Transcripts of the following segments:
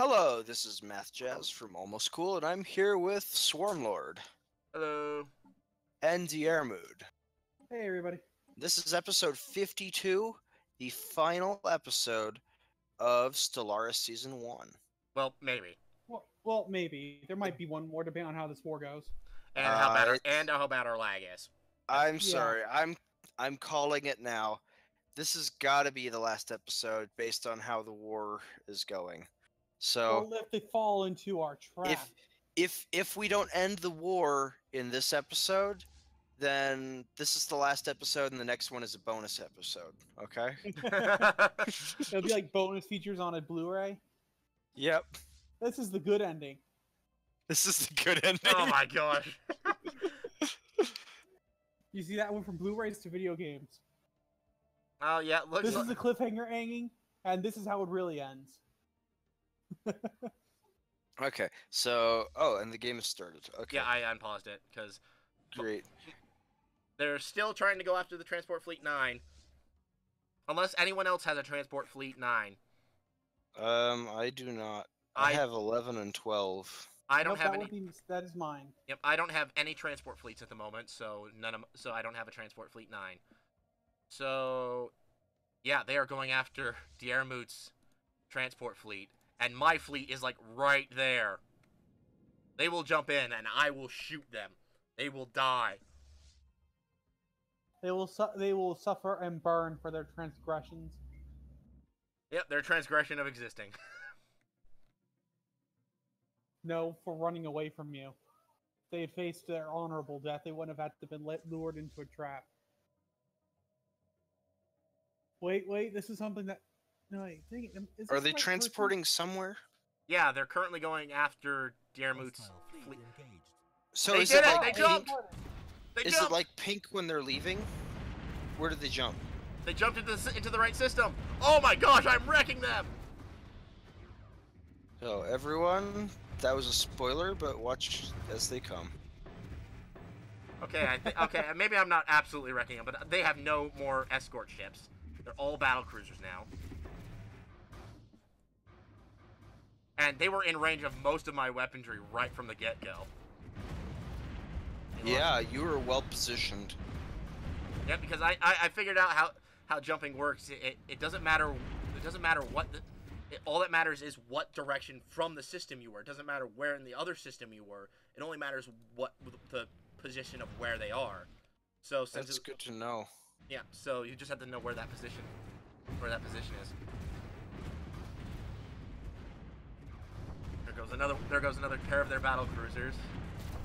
Hello, this is Mathjazz from Almost Cool, and I'm here with Swarmlord Hello. and Diarmuid. Hey everybody. This is episode 52, the final episode of Stellaris Season 1. Well, maybe. Well, well, maybe there might be one more depending on how this war goes. And how bad Uh, our, and how bad our lag is. I'm Yeah. sorry, I'm I'm calling it now. This has got to be the last episode based on how the war is going. So, Well, if they fall into our trap, if if if we don't end the war in this episode, then this is the last episode, and the next one is a bonus episode. Okay. it'll be like bonus features on a Blu-ray. Yep. This is the good ending. This is the good ending. oh my gosh. You see that one from Blu-rays to video games. Oh yeah, looks This like, is the cliffhanger hanging, and this is how it really ends. Okay. So, oh, and the game has started. Okay. yeah. I unpaused it because Great. they're still trying to go after the transport fleet nine. Unless anyone else has a transport fleet nine, Um, I do not. I, I have eleven and twelve. I don't Nope, have that any. be that is mine. Yep, I don't have any transport fleets at the moment, so none of so I don't have a transport fleet nine. So, yeah, they are going after Diarmuid's transport fleet, and my fleet is like right there. They will jump in, and I will shoot them. They will die. They will su- they will suffer and burn for their transgressions. Yep, their transgression of existing. No, for running away from you. If they had faced their honorable death, they wouldn't have had to been let, lured into a trap. Wait, wait, this is something that. No, wait, dang it, is Are they the right person? transporting somewhere? yeah, they're currently going after Diarmuid's fleet. So They is did it it, like they pink? jumped! They Is jumped! it like pink when they're leaving? Where did they jump? They jumped into the, into the right system. Oh my gosh, I'm wrecking them! So everyone, that was a spoiler, but watch as they come. Okay, I th- okay, maybe I'm not absolutely wrecking them, but they have no more escort ships. They're all battle cruisers now. And they were in range of most of my weaponry right from the get-go. Yeah, you were well positioned. Yeah, because I, I, I figured out how, how jumping works. It, it, it doesn't matter it doesn't matter what the it, all that matters is what direction from the system you were. It doesn't matter where in the other system you were. It only matters what the position of where they are. So since That's it- good to know. Yeah, so you just have to know where that position, where that position is. Goes another. There goes another pair of their battle cruisers.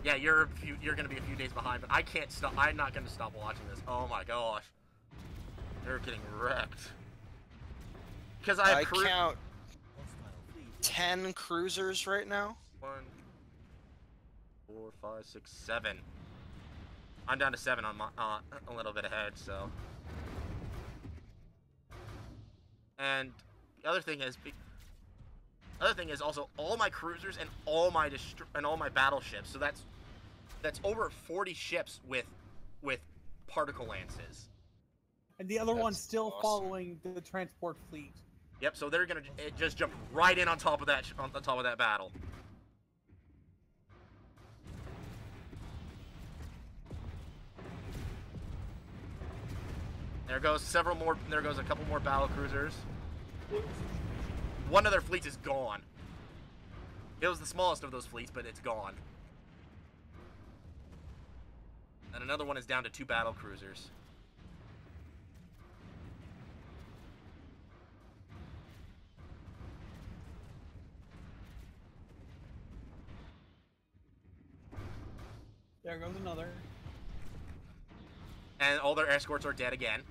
Yeah, you're a few, you're gonna be a few days behind, but I can't stop. I'm not gonna stop watching this. Oh my gosh, they're getting wrecked. Because I, I have count ten cruisers right now. one, four, five, six, seven. I'm down to seven on my uh, a little bit ahead, so. And the other thing is, other thing is also all my cruisers and all my and all my battleships. So that's that's over 40 ships with with particle lances. And the other one's still awesome. following the transport fleet. Yep. So they're gonna just jump right in on top of that on the top of that battle. There goes several more. There goes a couple more battle cruisers. One of their fleets is gone. It was the smallest of those fleets, but it's gone. And another one is down to two battle cruisers. There goes another. And all their escorts are dead again.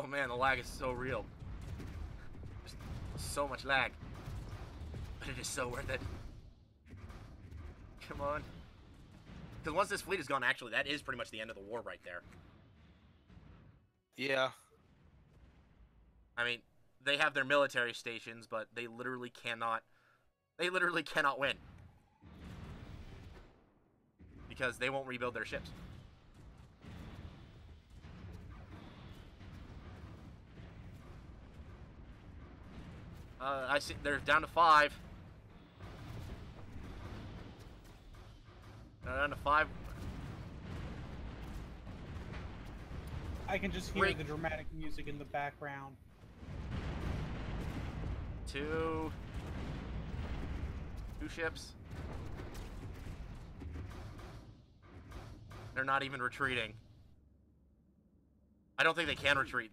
Oh man, the lag is so real. There's so much lag. But it is so worth it. Come on. Because once this fleet is gone, actually, that is pretty much the end of the war right there. Yeah. I mean, they have their military stations, but they literally cannot. They literally cannot win because they won't rebuild their ships. Uh, I see. They're down to five. They're down to five. I can just hear Break. the dramatic music in the background. Two. Two ships. They're not even retreating. I don't think they can retreat.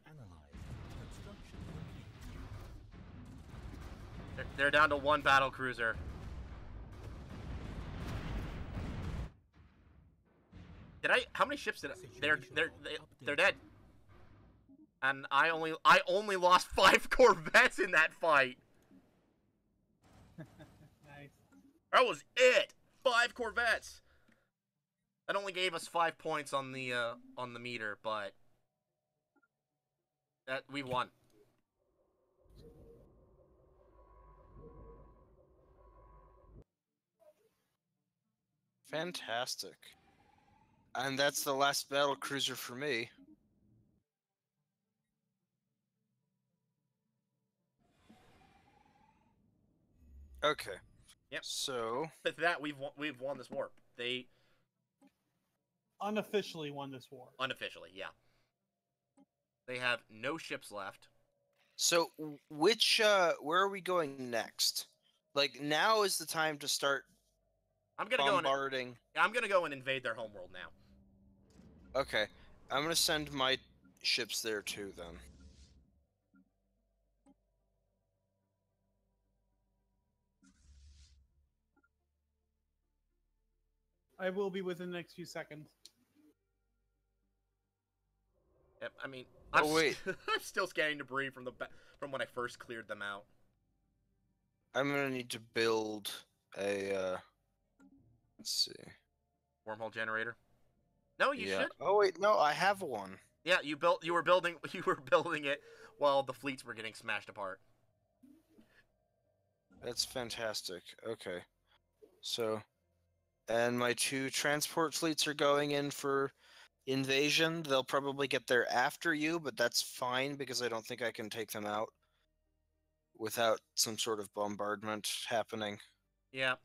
They're, they're down to one battle cruiser. Did I? How many ships did I? They're they're they, they're dead. And I only I only lost five Corvettes in that fight. Nice. That was it. Five Corvettes. That only gave us five points on the uh, on the meter, but that we won. Fantastic. And that's the last battle cruiser for me. Okay. Yep. So, With that, we've won, we've won this war. They Unofficially won this war. unofficially, yeah. They have no ships left. so which uh where are we going next? Like now is the time to start I'm gonna go and. I'm gonna go and invade their homeworld now. Okay. I'm going to send my ships there too then. I will be within the next few seconds. Yep, I mean, Oh, I'm, s- wait. I'm still scanning debris from the ba- from when I first cleared them out. I'm going to need to build a uh let's see. Wormhole generator. No, you yeah. should. Oh wait, no, I have one. Yeah, you built. You were building. You were building it while the fleets were getting smashed apart. That's fantastic. Okay. So, and my two transport fleets are going in for invasion. They'll probably get there after you, but that's fine because I don't think I can take them out without some sort of bombardment happening. Yeah,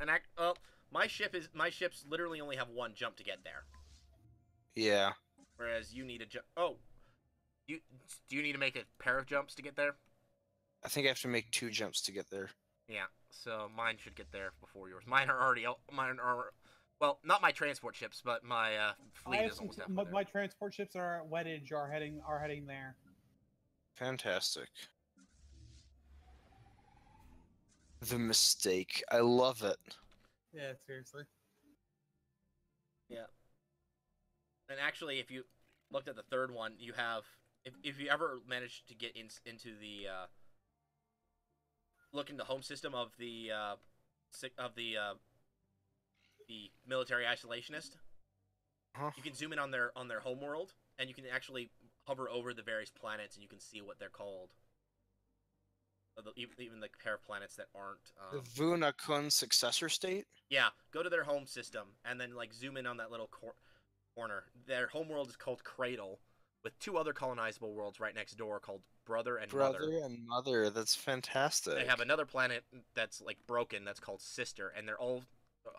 and I. Well, my ship is. My ships literally only have one jump to get there, Yeah. whereas you need a jump. Oh, you do you need to make a pair of jumps to get there? I think I have to make two jumps to get there. Yeah, so mine should get there before yours. Mine are already. Mine are. Well, not my transport ships, but my uh, fleet is almost t- my, there. my transport ships are at Weddage are heading are heading there. Fantastic. The mistake. I love it. Yeah, seriously. Yeah. And actually, if you looked at the third one, you have if if you ever managed to get in, into the uh, look in the home system of the uh, of the uh, the military isolationist, Huh. you can zoom in on their on their home world, and you can actually hover over the various planets, and you can see what they're called. Uh, the- Even even the pair of planets that aren't. The Um, Vuna Kun successor state? yeah, go to their home system and then like zoom in on that little cor- corner. Their home world is called Cradle, with two other colonizable worlds right next door called Brother and Mother. Brother Mother. and mother. That's fantastic. They have another planet that's like broken that's called Sister, and they're all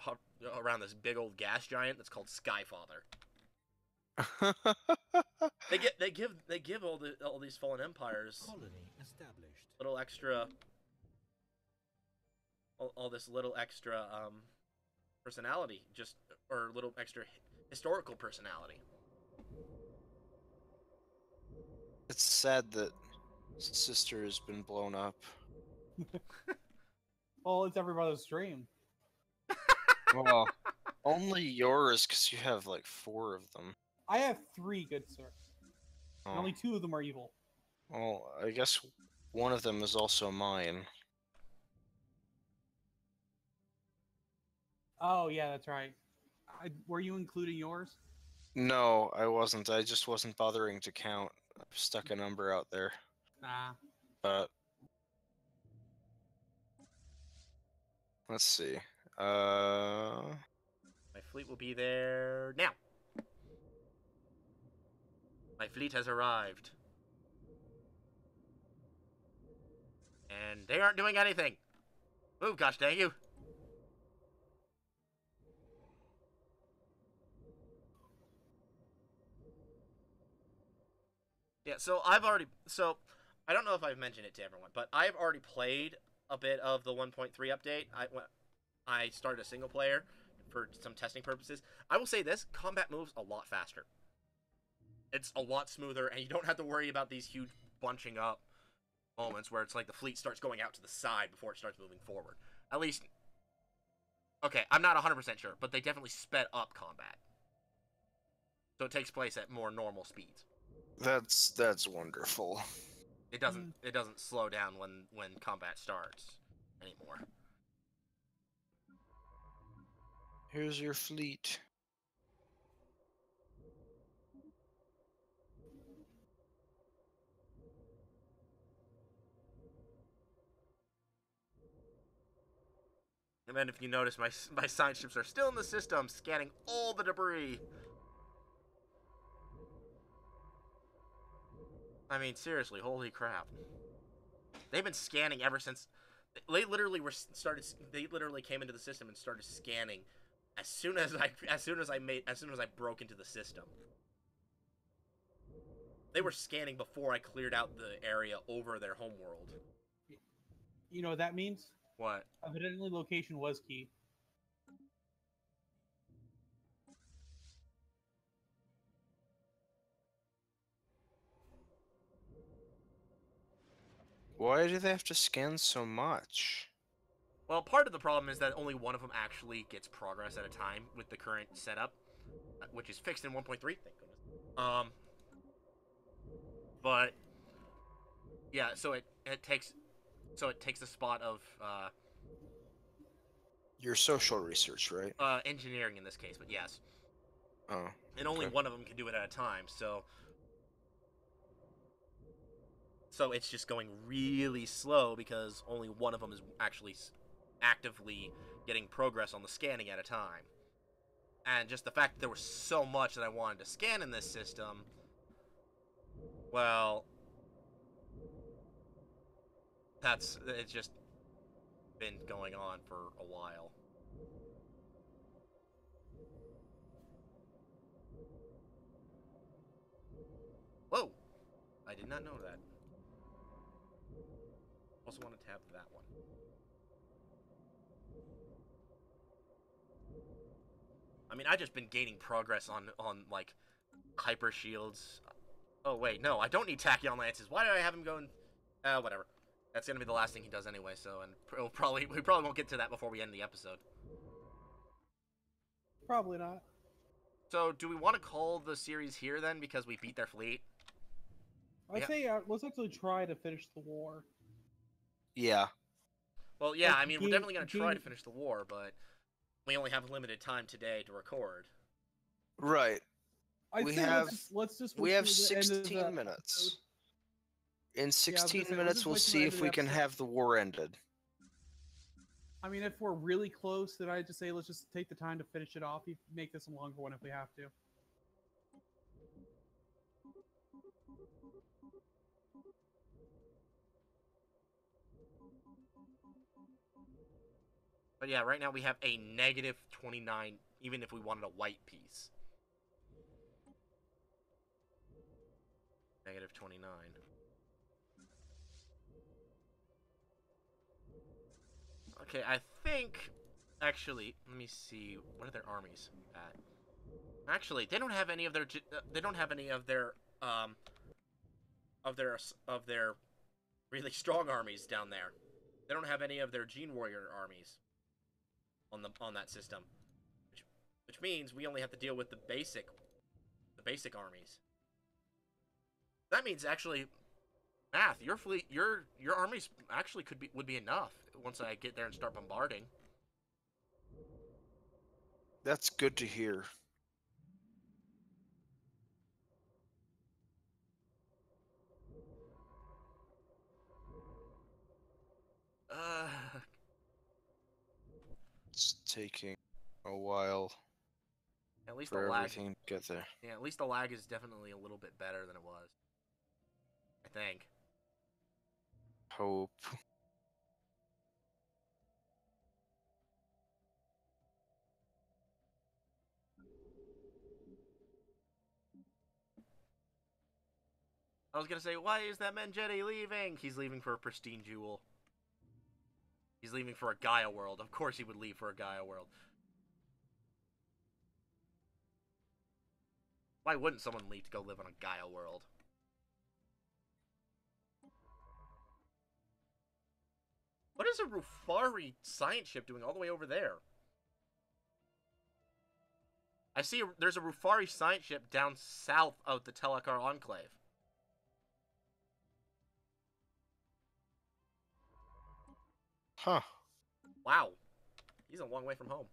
uh, around this big old gas giant that's called Skyfather. They get they give they give all the all these fallen empires Colony established. Little extra all, all this little extra um personality just or little extra historical personality it's sad that sister has been blown up. Well, it's everybody's dream. Well, only yours because you have like four of them. I have three good sir. Oh, Only two of them are evil. well, I guess one of them is also mine. Oh yeah, that's right. I, were you including yours? No, I wasn't. I just wasn't bothering to count. I stuck a number out there, Nah. but let's see. Uh, my fleet will be there now my fleet has arrived And they aren't doing anything. Move, gosh dang you. Yeah, so I've already so I don't know if I've mentioned it to everyone, but I've already played a bit of the 1.3 update. I went, I started a single player for some testing purposes. I will say this: combat moves a lot faster. It's a lot smoother, and you don't have to worry about these huge bunching up moments where it's like the fleet starts going out to the side before it starts moving forward. At least, okay, I'm not 100% sure, but they definitely sped up combat. So it takes place at more normal speeds. That's that's wonderful. It doesn't mm. it doesn't slow down when when combat starts anymore. Here's your fleet. And then if you notice, my my science ships are still in the system, scanning all the debris. I mean, seriously, holy crap! They've been scanning ever since. They literally were started. They literally came into the system and started scanning as soon as I as soon as I made as soon as I broke into the system. They were scanning before I cleared out the area over their homeworld. You know what that means? What? Evidently, location was key. Why do they have to scan so much? Well, part of the problem is that only one of them actually gets progress at a time with the current setup, uh, which is fixed in 1.3. Thank goodness. Um, but yeah, so it it takes so it takes the spot of uh, Your social research, right? uh, engineering in this case, but yes, Oh, and only Okay. one of them can do it at a time. So so it's just going really slow because only one of them is actually actively getting progress on the scanning at a time. And just the fact that there was so much that I wanted to scan in this system, well, that's it's just been going on for a while. Whoa! I did not know that. Also want to tab that one. I mean, I've just been gaining progress on on like hyper shields. Oh wait, no, I don't need tachyon lances. Why did I have him going? Uh, whatever. That's gonna be the last thing he does anyway. So, and we'll probably we probably won't get to that before we end the episode. Probably not. So, do we want to call the series here then because we beat their fleet? I Yeah. say uh, let's actually try to finish the war. yeah. Well, yeah, Like, I mean, we're definitely gonna try to finish the war, but we only have limited time today to record. Right. I'd We say have- let's just, let's just We have till the end of 16 minutes. episode. In 16 say, we'll minutes, we'll wait till the see if we can episode. have the war ended. I mean, if we're really close, then I'd just say let's just take the time to finish it off. You make this a longer one if we have to. But yeah, right now we have a negative 29, even if we wanted a white piece. Negative 29. Okay, I think. Actually, let me see. What are their armies at? Actually, they don't have any of their. uh, They don't have any of their. Um. Of their of their, really strong armies down there. They don't have any of their Gene Warrior armies on the on that system, which which means we only have to deal with the basic, the basic armies. That means actually, math. Your fleet, your your armies actually could be would be enough once I get there and start bombarding. That's good to hear. Uh, It's taking a while at least the lag. everything to get there. Yeah, at least the lag is definitely a little bit better than it was. I think hope. I was gonna say, why is that man Menjeti leaving? He's leaving for a pristine jewel. He's leaving for a Gaia world. Of course he would leave for a Gaia world. Why wouldn't someone leave to go live on a Gaia world? What is a Rufari science ship doing all the way over there? I see a, there's a Rufari science ship down south of the Telekar Enclave. Huh. Wow. He's a long way from home.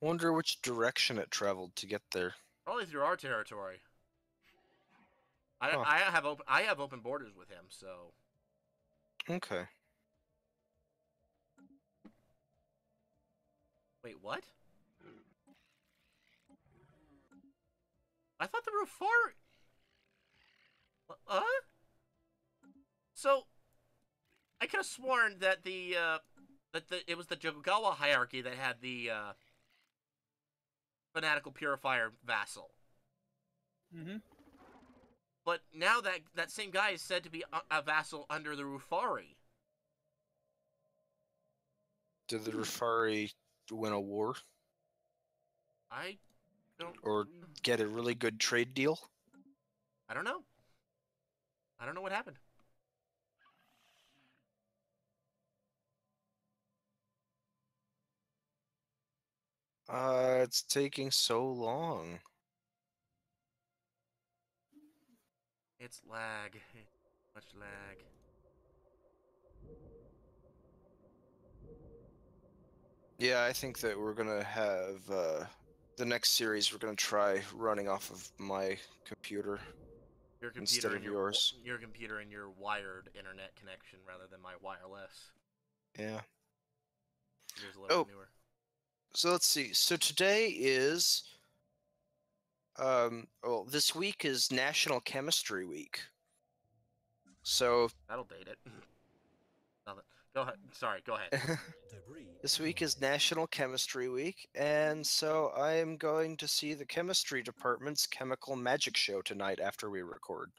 Wonder which direction it traveled to get there. Probably through our territory. I, Huh. I have open I have open borders with him, so Okay. wait, what? I thought the Rufari. Uh? So, I could have sworn that the uh, that the it was the Jogawa hierarchy that had the uh, fanatical purifier vassal. Mm-hmm. But now that that same guy is said to be a, a vassal under the Rufari. Did the Rufari win a war I don't. or get a really good trade deal? I don't know. I don't know what happened. Uh, it's taking so long. It's lag. Much lag. Yeah, I think that we're gonna have uh, the next series. We're gonna try running off of my computer. Your computer Instead of your, yours. Your computer and your wired internet connection rather than my wireless. Yeah. Yours a little Oh. newer. So let's see. So today is, um, well, this week is National Chemistry Week. So That'll date it. Go ahead. Sorry. Go ahead. this week is National Chemistry Week, and so I am going to see the chemistry department's chemical magic show tonight after we record.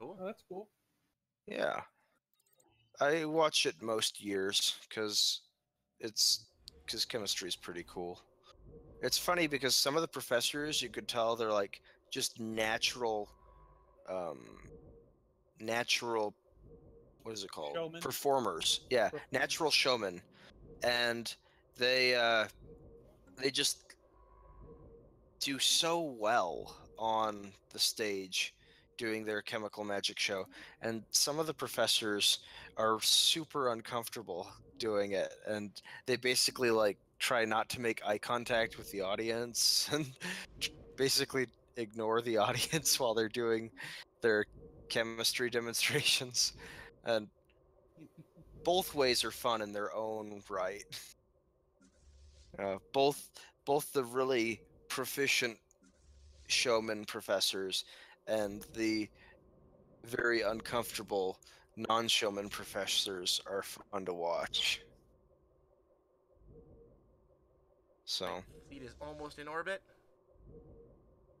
Cool. Oh, that's cool. Yeah. I watch it most years because it's because chemistry is pretty cool. It's funny because some of the professors you could tell they're like just natural, um, natural. What is it called? Showmen. Performers. Yeah, Performers. natural showmen, and they uh, they just do so well on the stage doing their chemical magic show and some of the professors are super uncomfortable doing it and they basically like try not to make eye contact with the audience and basically ignore the audience while they're doing their chemistry demonstrations and both ways are fun in their own right uh, both both the really proficient showman professors and the very uncomfortable non-showman professors are fun to watch. So, My Fleet is almost in orbit.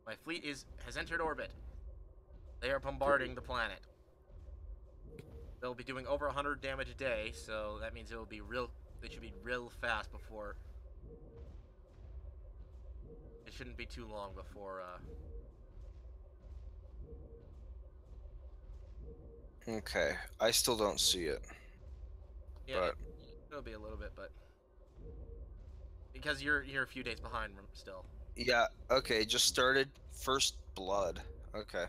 My fleet is has entered orbit. They are bombarding the planet. They'll be doing over 100 damage a day, so that means it will be real. They should be real fast before. It shouldn't be too long before. uh... okay, I still don't see it. Yeah, But- it, it'll be a little bit, but because you're you're a few days behind still. Yeah, okay, just started first blood. Okay.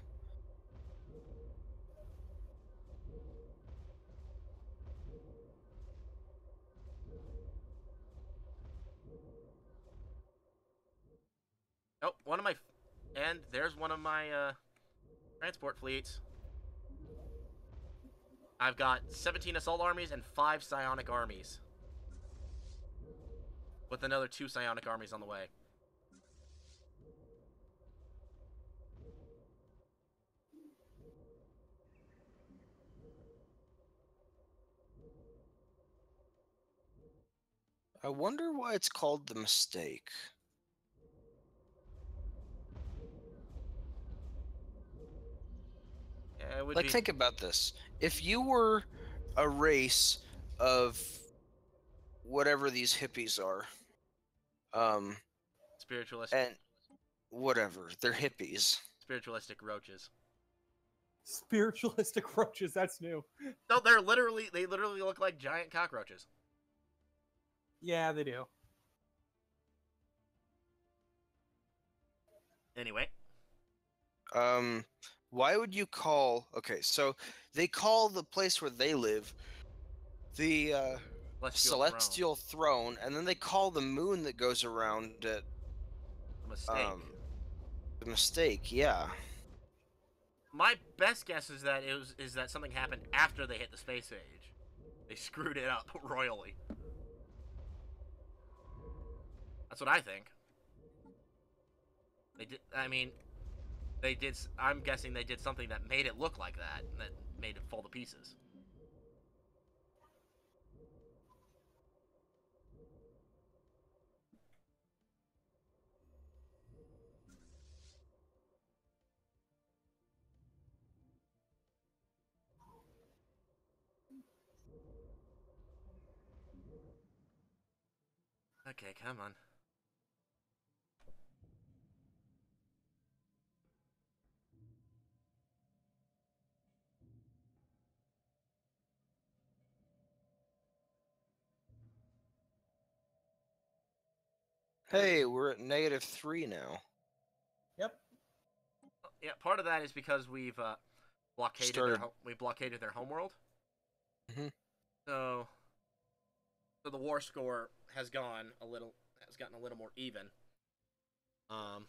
Oh, one of my, and there's one of my uh, transport fleets. I've got 17 assault armies and five psionic armies, with another two psionic armies on the way. I wonder why it's called the mistake. Would like be think about this. If you were a race of whatever these hippies are, um, spiritualistic, and whatever they're hippies. spiritualistic roaches. Spiritualistic roaches. That's new. No, they're literally they literally look like giant cockroaches. Yeah, they do. Anyway, Um, why would you call? Okay, so they call the place where they live the uh, celestial, throne. celestial throne, and then they call the moon that goes around it A mistake. um, the mistake. Yeah. My best guess is that it was is that something happened after they hit the space age. They screwed it up royally. That's what I think. They did. I mean, they did. I'm guessing they did something that made it look like that, that made it fall to pieces. Okay, come on. Hey, we're at negative three now. Yep. Yeah, part of that is because we've uh, blockaded their Started- ho- we blockaded their homeworld. Mhm. So, so the war score has gone a little has gotten a little more even. Um,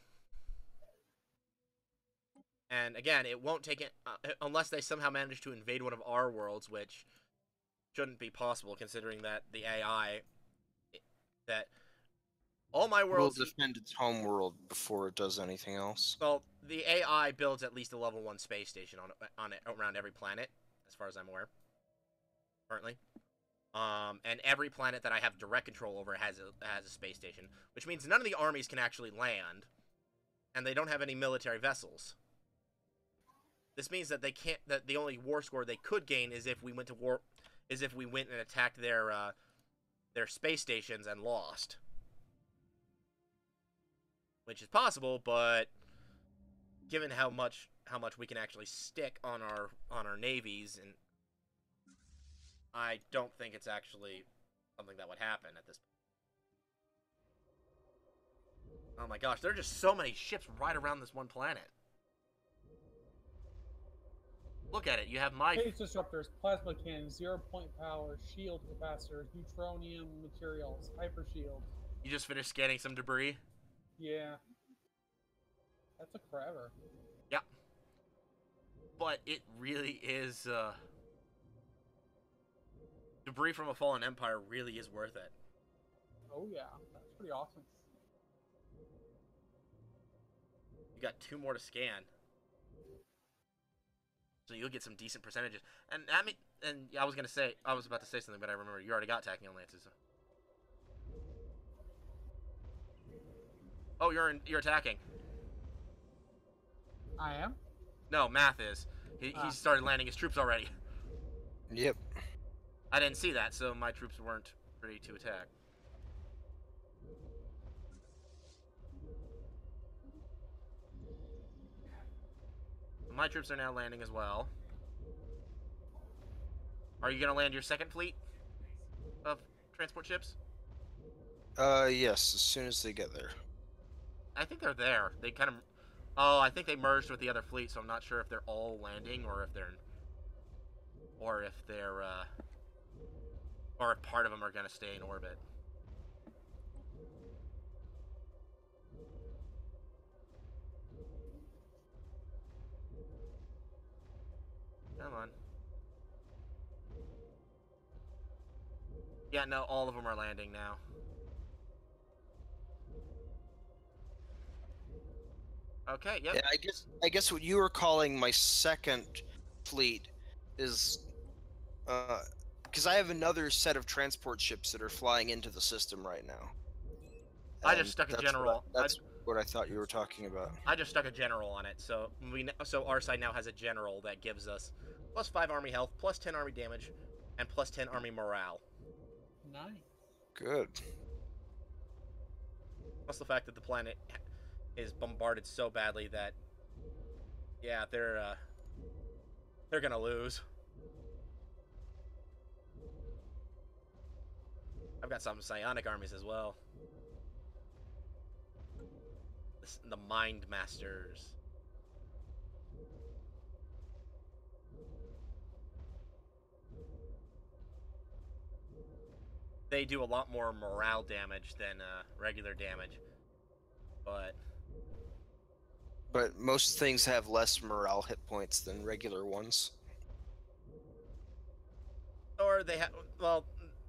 and again, it won't take it uh, unless they somehow manage to invade one of our worlds, which shouldn't be possible considering that the AI that all my We'll defend its home world before it does anything else. Well, the AI builds at least a level one space station on on it around every planet, as far as I'm aware. Currently, um, and every planet that I have direct control over has a has a space station, which means none of the armies can actually land, and they don't have any military vessels. This means that they can't. That the only war score they could gain is if we went to war, is if we went and attacked their uh, their space stations and lost, which is possible, but given how much how much we can actually stick on our on our navies and I don't think it's actually something that would happen at this point. Oh my gosh, there are just so many ships right around this one planet. Look at it. You have my Phase disruptors, plasma cannons, zero point power, shield capacitors, neutronium materials, hyper shield. you just finished scanning some debris. Yeah. that's a forever. Yeah, but it really is uh debris from a fallen empire really is worth it. Oh yeah, that's pretty awesome. You got two more to scan. So you'll get some decent percentages. And I mean, and I was gonna say, I was about to say something, but I remember you already got tachyon lances. So. Oh, you're in, you're attacking. I am. No, math is. He, Ah. he started landing his troops already. Yep. I didn't see that, so my troops weren't ready to attack. My troops are now landing as well. Are you gonna land your second fleet of transport ships? Uh, yes. As soon as they get there. I think they're there. They kind of. Oh, I think they merged with the other fleet, so I'm not sure if they're all landing or if they're. Or if they're. Uh, or if part of them are gonna stay in orbit. Come on. Yeah, no, all of them are landing now. Okay, yep. Yeah, I guess I guess what you were calling my second fleet is uh because I have another set of transport ships that are flying into the system right now. I just stuck a that's what I- general. I, that's what I thought you were talking about. I just stuck a general on it, so we n- so our side now has a general that gives us plus five army health, plus ten army damage, and plus ten army morale. Nice. Good. Plus the fact that the planet is bombarded so badly that yeah, they're uh, they're gonna lose. I've got some psionic armies as well. The, Mind Masters. They do a lot more morale damage than uh, regular damage, but But most things have less morale hit points than regular ones. or they have well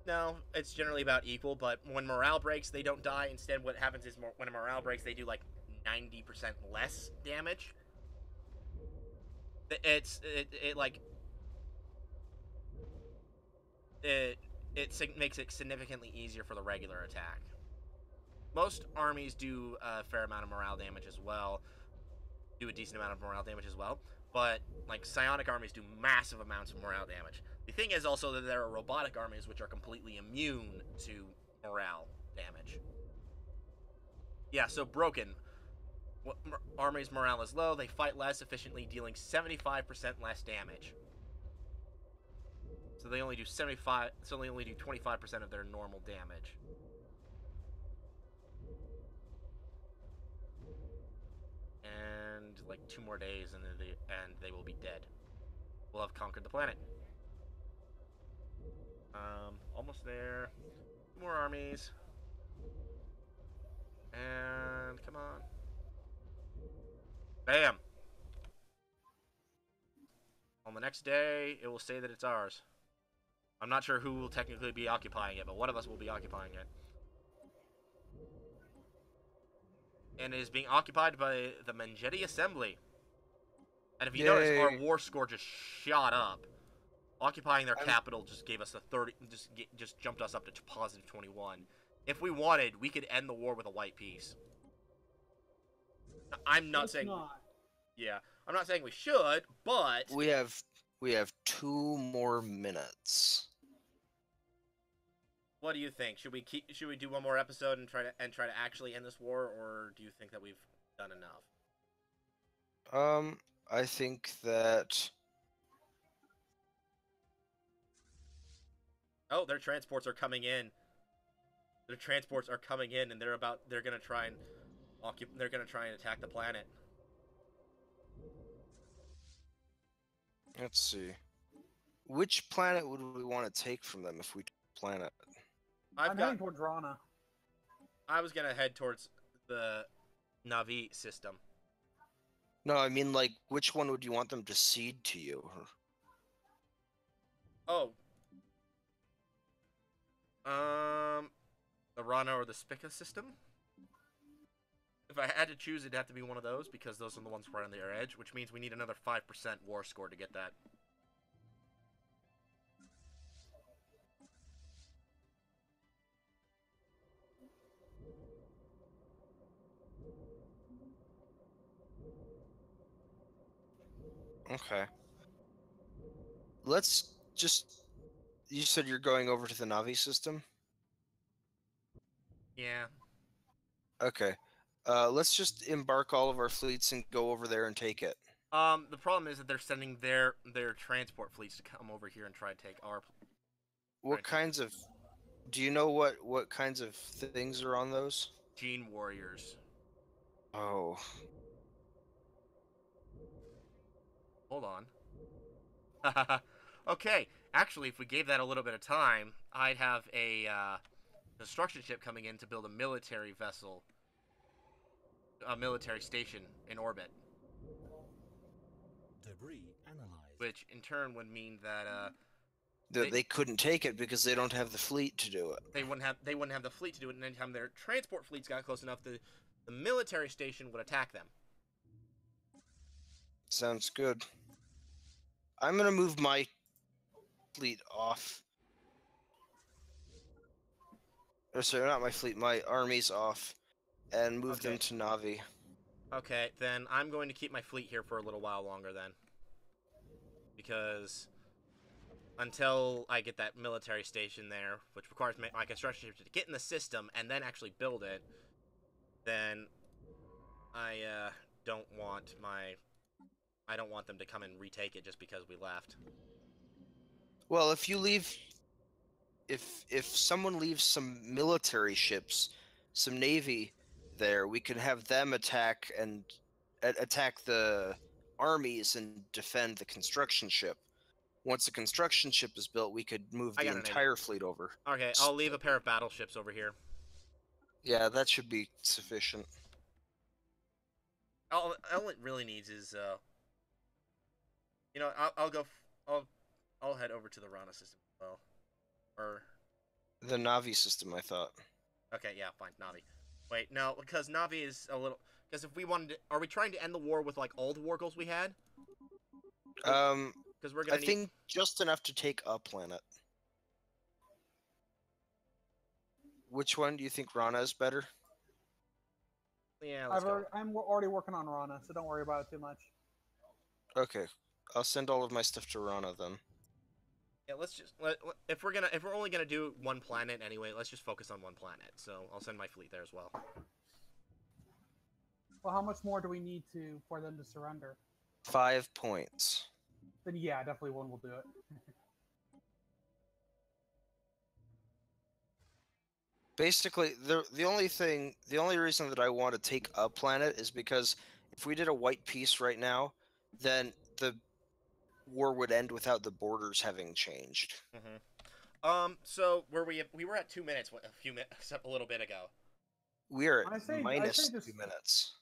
no it's generally about equal but when morale breaks they don't die. Instead what happens is more, when a morale breaks they do like 90% less damage. It's it, it like it it makes it significantly easier for the regular attack. Most armies do a fair amount of morale damage as well do a decent amount of morale damage as well but like psionic armies do massive amounts of morale damage the thing is also that there are robotic armies which are completely immune to morale damage. Yeah, so broken. Armies' morale is low. They fight less efficiently, dealing 75% less damage. So they only do 75. So they only do 25% of their normal damage. And like two more days, and they and they will be dead. We'll have conquered the planet. Um, almost there. More armies. And come on. Bam. On the next day, it will say that it's ours. I'm not sure who will technically be occupying it, but one of us will be occupying it. And it is being occupied by the Mengetti Assembly. And if you notice, our war score just shot up. Occupying their I'm- capital just gave us a 30, just ge- just jumped us up to positive 21. If we wanted, we could end the war with a white peace. I'm not Let's saying, not. yeah, I'm not saying we should, but We have we have two more minutes. what do you think? Should we keep? Should we do one more episode and try to and try to actually end this war, or do you think that we've done enough? Um, I think that Oh, their transports are coming in. Their transports are coming in, and they're about. They're gonna try and occup- They're gonna try and attack the planet. let's see. Which planet would we want to take from them if we took a planet? I've I'm got. heading towards Rana. I was gonna head towards the Navi system. No, I mean like which one would you want them to cede to you? Oh. The Rana or the Spica system. If I had to choose, it'd have to be one of those because those are the ones right on their edge, which means we need another five percent war score to get that. Okay. Let's just. You said you're going over to the Navi system. Yeah. Okay. Uh, let's just embark all of our fleets and go over there and take it. Um, the problem is that they're sending their their transport fleets to come over here and try to take our. What kinds of? Do you know what what kinds of things are on those? Gene warriors. Oh, Hold on. okay, actually, if we gave that a little bit of time, I'd have a uh, construction ship coming in to build a military vessel, a military station in orbit, Debris analyzed. which in turn would mean that uh, they, They- they couldn't take it because they don't have the fleet to do it. they wouldn't have they wouldn't have the fleet to do it, and anytime their transport fleets got close enough, the the military station would attack them. Sounds good. I'm gonna move my fleet off. Or sorry, not my fleet, my armies off. and move them to Navi. Okay, then I'm going to keep my fleet here for a little while longer then. Because until I get that military station there, which requires my, my construction ship to get in the system and then actually build it, then I uh, don't want my I don't want them to come and retake it just because we left. Well, if you leave, if if someone leaves some military ships, some navy there, we can have them attack and a- attack the armies and defend the construction ship. Once the construction ship is built, we could move the idea. entire fleet over. Okay, I'll leave a pair of battleships over here. Yeah, that should be sufficient. All, all it really needs is, uh, you know, I'll, I'll go, f- I'll, I'll head over to the Rana system as well. Or, The Navi system, I thought. okay, yeah, fine, Navi. Wait, no, because Navi is a little, because if we wanted to, are we trying to end the war with, like, all the war goals we had? Um, Because we're gonna need, think just enough to take a planet. Which one do you think Rana is better? yeah, let's I've go. already, I'm already working on Rana, so don't worry about it too much. Okay, I'll send all of my stuff to Rana then. Yeah, let's just, let, let- if we're gonna, if we're only gonna do one planet anyway, let's just focus on one planet. So I'll send my fleet there as well. Well, how much more do we need to for them to surrender? Five points. Then yeah, definitely one will do it. Basically, the the only thing, the only reason that I want to take a planet is because if we did a white piece right now, then the war would end without the borders having changed. hmm Um, so were we, we were at two minutes a few minutes, a little bit ago. We are at say- minus say two just- minutes.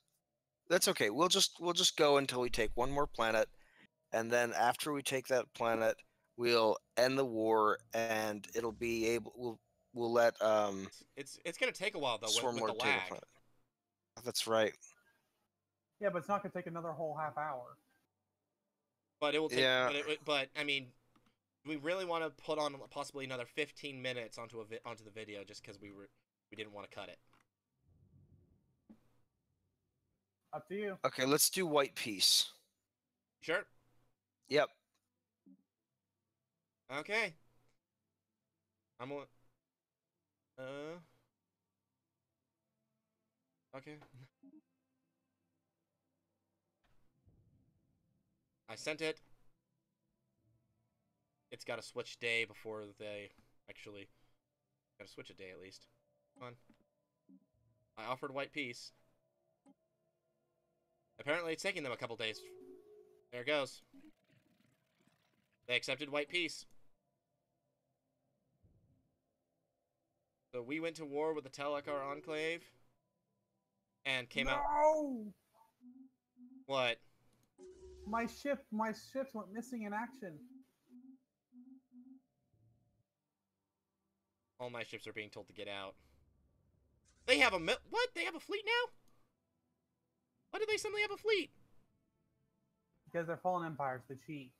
That's okay. We'll just we'll just go until we take one more planet, and then after we take that planet, we'll end the war, and it'll be able. We'll we'll let um It's, it's gonna take a while though with, Swarm with Lord the lag. That's right. Yeah, but it's not gonna take another whole half hour. But it will take. Yeah. But, it, it- but I mean, we really want to put on possibly another 15 minutes onto a vi- onto the video just because we were we didn't want to cut it. Up to you. Okay, let's do white peace. Sure. Yep. Okay. I'm on. Uh. Okay. I sent it. It's got to switch day before they actually. Got to switch a day at least. Come on. I offered white peace. Apparently, it's taking them a couple days. There it goes. They accepted white peace. So we went to war with the Telekar Enclave and came out. no! What? My ship, my ships went missing in action. All my ships are being told to get out. They have a what? They have a fleet now? Why do they suddenly have a fleet? Because they're fallen empires, they cheat.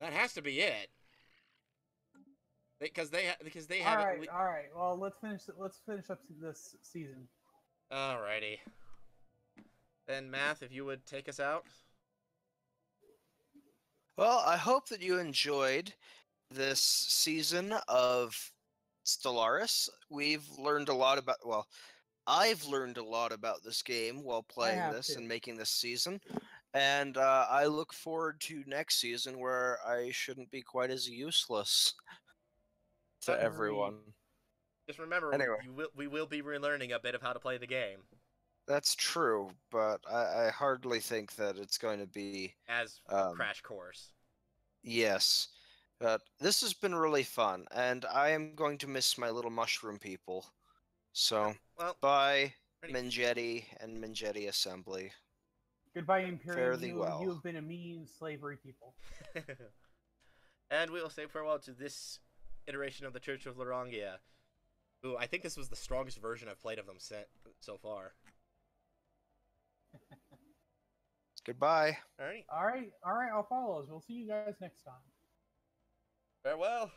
That has to be it. Because they, because they All have. right, Le- all right. Well, let's finish. Let's finish up this season. Alrighty. Then math, if you would take us out. Well, I hope that you enjoyed this season of Stellaris. We've learned a lot about, well, I've learned a lot about this game while playing this too. and making this season. And uh, I look forward to next season where I shouldn't be quite as useless to everyone. Just remember, Anyway. you will, we will be relearning a bit of how to play the game That's true, but I, I hardly think that it's going to be. as Um, crash course. Yes. But this has been really fun, and I am going to miss my little mushroom people. So, Well, bye, Ready. Minjetti and Minjetti Assembly. Goodbye, Imperium. Fare thee you, well. you have been a mean slavery people. and we will say farewell to this iteration of the Church of Larangia. Ooh, I think this was the strongest version I've played of them set so far. Goodbye. All right. All right. All right. I'll follow us. We'll see you guys next time. farewell.